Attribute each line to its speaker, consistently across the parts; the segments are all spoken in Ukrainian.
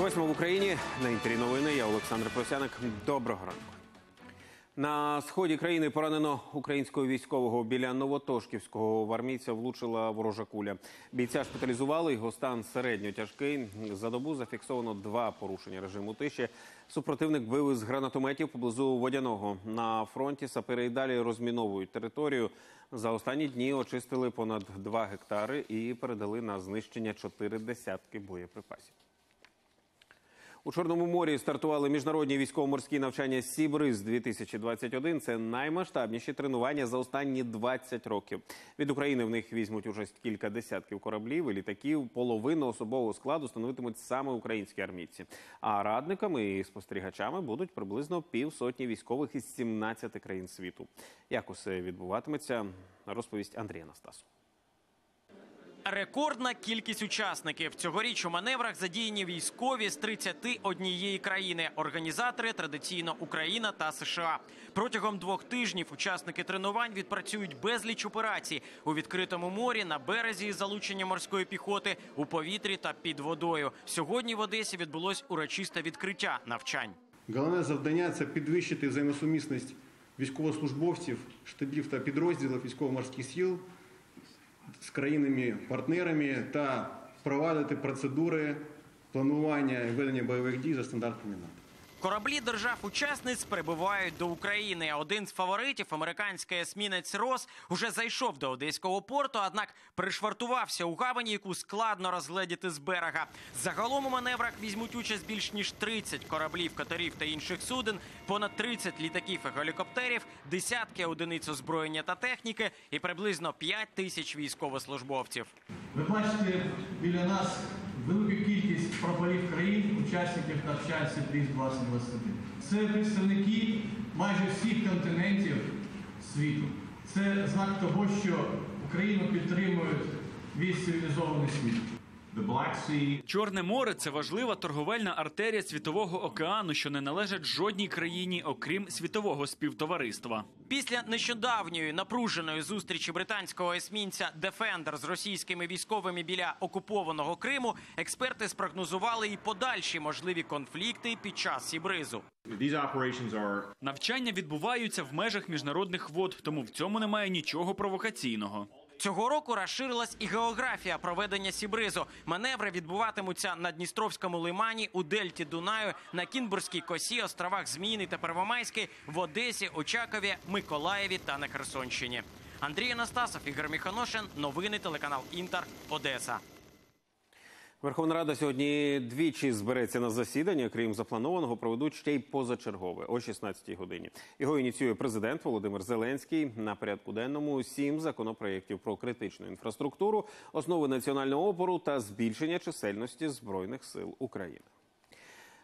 Speaker 1: Восьмо в Україні на інтері новини. Я Олександр Просяник. Доброго ранку. На сході країни поранено українського військового біля Новотошківського в армійця влучила ворожа куля. Бійця шпиталізували. Його стан середньо тяжкий. За добу зафіксовано два порушення режиму тиші. Супротивник бив із гранатометів поблизу водяного. На фронті сапери й далі розміновують територію. За останні дні очистили понад 2 гектари і передали на знищення чотири десятки боєприпасів. У Чорному морі стартували міжнародні військово-морські навчання Сібриз 2021 Це наймасштабніші тренування за останні 20 років. Від України в них візьмуть участь кілька десятків кораблів і літаків. Половину особового складу становитимуть саме українські армійці. А радниками і спостерігачами будуть приблизно півсотні військових із 17 країн світу. Як усе відбуватиметься, розповість Андрія Настасу.
Speaker 2: Рекордна кількість учасників цьогоріч у маневрах задіяні військові з 31 країни. Організатори традиційно Україна та США. Протягом двох тижнів учасники тренувань відпрацюють безліч операцій у відкритому морі, на березі із залученням морської піхоти, у повітрі та під водою. Сьогодні в Одесі відбулось урочисте відкриття навчань.
Speaker 3: Головне завдання це підвищити взаємосумісність військовослужбовців, штабів та підрозділів військово-морських сил з країнами-партнерами та впровадити процедури планування і ведення бойових дій за стандартами НАТО.
Speaker 2: Кораблі держав-учасниць прибувають до України. Один з фаворитів, американський есмінець Рос, уже зайшов до одеського порту, однак пришвартувався у гавані, яку складно розгледіти з берега. Загалом у маневрах візьмуть участь більш ніж 30 кораблів, катерів та інших суден, понад 30 літаків і гелікоптерів, десятки одиниць озброєння та техніки і приблизно 5 тисяч військовослужбовців.
Speaker 4: Ви бачите біля нас велику кількість прапорів країн, учасників навчань Sea Breeze 2020. Це представники майже всіх континентів світу. Це знак того, що Україну підтримують весь цивілізований світ.
Speaker 5: The
Speaker 6: Чорне море це важлива торговельна артерія світового океану, що не належить жодній країні, окрім світового співтовариства.
Speaker 2: Після нещодавньої напруженої зустрічі британського есмінця Defender з російськими військовими біля окупованого Криму, експерти спрогнозували і подальші можливі конфлікти під час Сібризу.
Speaker 6: Навчання відбуваються в межах міжнародних вод, тому в цьому немає нічого провокаційного.
Speaker 2: Цього року розширилась і географія проведення Сібризу. Маневри відбуватимуться на Дністровському лимані, у Дельті Дунаю, на Кінбурзькій косі, островах Зміїний та Первомайській, в Одесі, Очакові, Миколаєві та на Херсонщині. Андрій Анастасов, Ігор Міханошин. Новини телеканал Інтер. Одеса.
Speaker 1: Верховна Рада сьогодні двічі збереться на засідання. Крім запланованого, проведуть ще й позачергове о 16-й годині. Його ініціює президент Володимир Зеленський. На порядку денному сім законопроєктів про критичну інфраструктуру, основи національного опору та збільшення чисельності збройних сил України.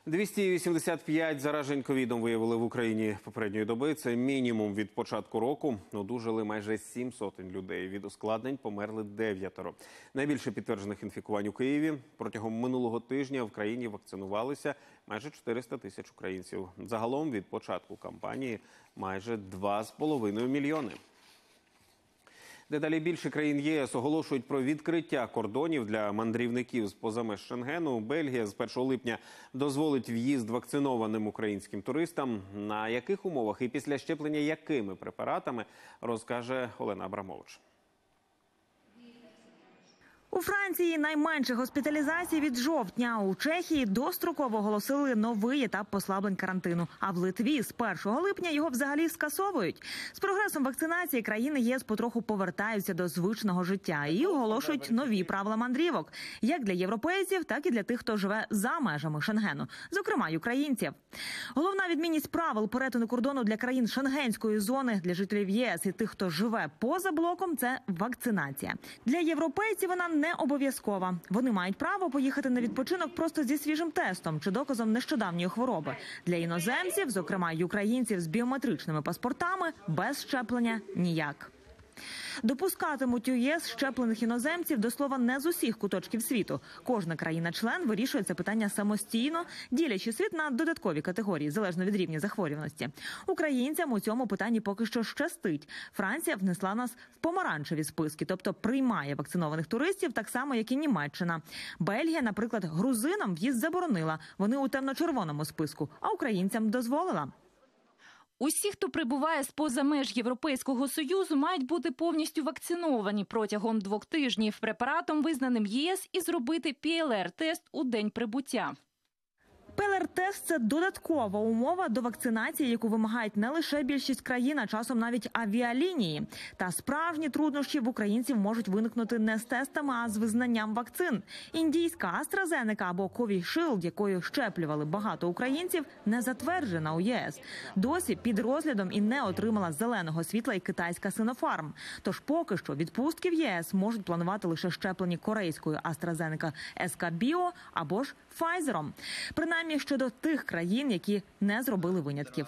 Speaker 1: 285 заражень ковідом виявили в Україні попередньої доби. Це мінімум від початку року. Одужали майже 7 сотень людей. Від ускладнень померли дев'ятеро. Найбільше підтверджених інфікувань у Києві протягом минулого тижня в країні вакцинувалися майже 400 тисяч українців. Загалом від початку кампанії майже 2,5 мільйони. Дедалі більше країн ЄС оголошують про відкриття кордонів для мандрівників з поза меж Шенгену. Бельгія з 1 липня дозволить в'їзд вакцинованим українським туристам. На яких умовах і після щеплення якими препаратами розкаже Олена Абрамович.
Speaker 7: У Франції найменше госпіталізацій від жовтня. У Чехії достроково оголосили новий етап послаблень карантину. А в Литві з 1 липня його взагалі скасовують. З прогресом вакцинації країни ЄС потроху повертаються до звичного життя і оголошують нові правила мандрівок, як для європейців, так і для тих, хто живе за межами Шенгену, зокрема й українців. Головна відмінність правил перетину кордону для країн шенгенської зони для жителів ЄС і тих, хто живе поза блоком, це вакцинація. Для європейців вона не обов'язкова. Вони мають право поїхати на відпочинок просто зі свіжим тестом чи доказом нещодавньої хвороби. Для іноземців, зокрема й українців з біометричними паспортами, без щеплення ніяк. Допускатимуть ЄС щеплених іноземців до слова не з усіх куточків світу. Кожна країна-член вирішує це питання самостійно, ділячи світ на додаткові категорії залежно від рівня захворюваності. Українцям у цьому питанні поки що щастить. Франція внесла нас в помаранчеві списки, тобто приймає вакцинованих туристів так само, як і Німеччина. Бельгія, наприклад, грузинам в'їзд заборонила. Вони у темно-червоному списку, а українцям дозволила.
Speaker 8: Усі, хто прибуває з поза меж Європейського союзу, мають бути повністю вакциновані протягом двох тижнів препаратом, визнаним ЄС, і зробити ПЛР-тест у день прибуття.
Speaker 7: ПЛР-тест – це додаткова умова до вакцинації, яку вимагають не лише більшість країн, а часом навіть авіалінії. Та справжні труднощі в українців можуть виникнути не з тестами, а з визнанням вакцин. Індійська AstraZeneca або Covishield, якою щеплювали багато українців, не затверджена у ЄС. Досі під розглядом і не отримала зеленого світла і китайська Sinopharm. Тож поки що відпустки в ЄС можуть планувати лише щеплені корейською AstraZeneca SK Bio або ж Pfizer. Принаймні щодо тих країн, які не зробили винятків.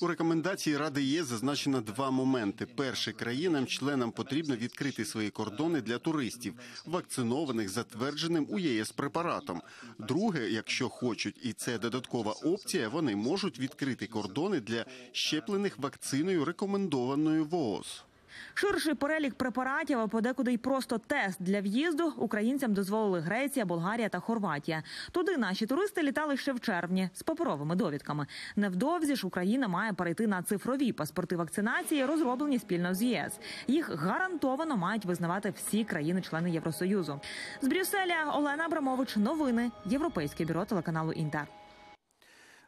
Speaker 9: У рекомендації Ради ЄС зазначено два моменти: перший країнам-членам потрібно відкрити свої кордони для туристів, вакцинованих затвердженим у ЄС препаратом. Друге, якщо хочуть, і це додаткова опція, вони можуть відкрити кордони для щеплених вакциною, рекомендованою ВООЗ.
Speaker 7: Ширший перелік препаратів, а подекуди й просто тест для в'їзду українцям дозволили Греція, Болгарія та Хорватія. Туди наші туристи літали ще в червні з паперовими довідками. Невдовзі ж Україна має перейти на цифрові паспорти вакцинації, розроблені спільно з ЄС. Їх гарантовано мають визнавати всі країни-члени Євросоюзу. З Брюсселя Олена Абрамович. Новини Європейське бюро телеканалу Інтер.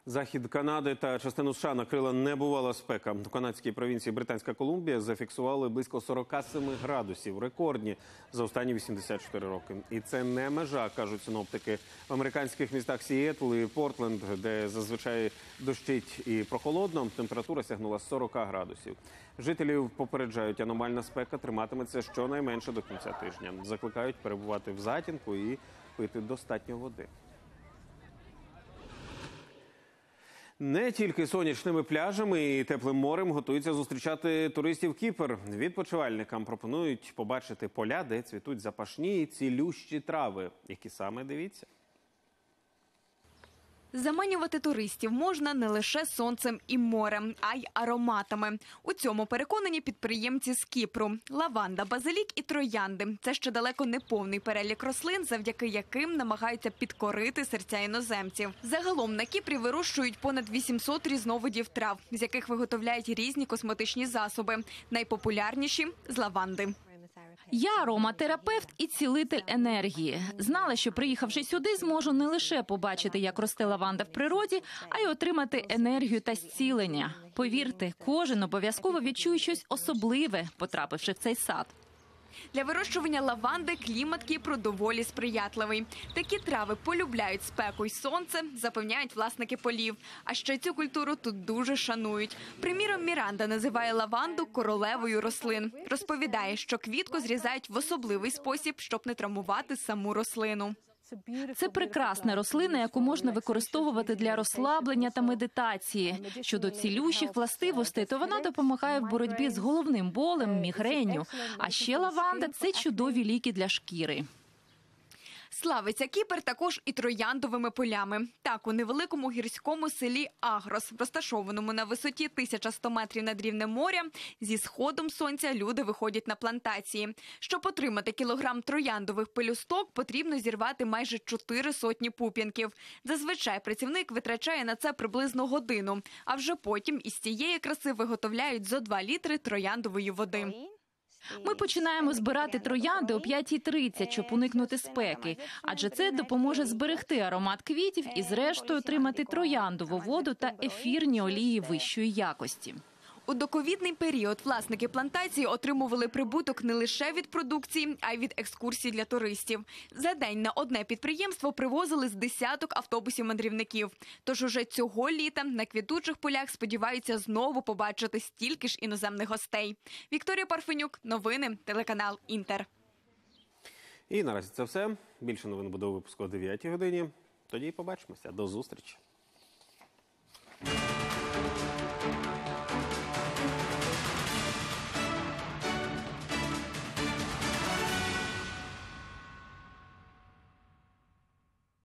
Speaker 1: Захід Канади та частину США накрила небувала спека. У канадській провінції Британська Колумбія зафіксували близько 47 градусів, рекордні за останні 84 роки. І це не межа, кажуть синоптики. В американських містах Сіетл і Портленд, де зазвичай дощить і прохолодно, температура сягнула 40 градусів. Жителів попереджають, аномальна спека триматиметься щонайменше до кінця тижня. Закликають перебувати в затінку і пити достатньо води. Не тільки сонячними пляжами і теплим морем готуються зустрічати туристів Кіпр. Відпочивальникам пропонують побачити поля, де цвітуть запашні і цілющі трави. Які саме дивіться?
Speaker 10: Заманювати туристів можна не лише сонцем і морем, а й ароматами. У цьому переконані підприємці з Кіпру. Лаванда, базилік і троянди це ще далеко не повний перелік рослин, завдяки яким намагаються підкорити серця іноземців. Загалом на Кіпрі вирощують понад 800 різновидів трав, з яких виготовляють різні косметичні засоби. Найпопулярніші з лаванди.
Speaker 8: Я ароматерапевт і цілитель енергії. Знала, що приїхавши сюди, зможу не лише побачити, як росте лаванда в природі, а й отримати енергію та зцілення. Повірте, кожен обов'язково відчує щось особливе, потрапивши в цей сад.
Speaker 10: Для вирощування лаванди клімат Кіпру доволі сприятливий. Такі трави полюбляють спеку й сонце, запевняють власники полів. А ще цю культуру тут дуже шанують. Приміром, Міранда називає лаванду королевою рослин. Розповідає, що квітку зрізають в особливий спосіб, щоб не травмувати саму рослину.
Speaker 8: Це прекрасна рослина, яку можна використовувати для розслаблення та медитації. Щодо цілющих властивостей, то вона допомагає в боротьбі з головним болем, мігренню. А ще лаванда це чудові ліки для шкіри.
Speaker 10: Славиться Кіпр також і трояндовими полями. Так, у невеликому гірському селі Агрос, розташованому на висоті 1100 метрів над рівнем моря, зі сходом сонця люди виходять на плантації. Щоб отримати кілограм трояндових пелюсток, потрібно зірвати майже чотири сотні пуп'янків. Зазвичай працівник витрачає на це приблизно годину, а вже потім із цієї краси виготовляють зо 2 літри трояндової води.
Speaker 8: Ми починаємо збирати троянди о 5.30, щоб уникнути спеки, адже це допоможе зберегти аромат квітів і, зрештою, отримати трояндову воду та ефірні олії вищої якості.
Speaker 10: У доковідний період власники плантації отримували прибуток не лише від продукції, а й від екскурсій для туристів. За день на одне підприємство привозили з десяток автобусів мандрівників. Тож уже цього літа на квітучих полях сподіваються знову побачити стільки ж іноземних гостей. Вікторія Парфенюк, новини, телеканал Інтер.
Speaker 1: І наразі це все. Більше новин буде у випуску о 9 годині. Тоді побачимося. До зустрічі.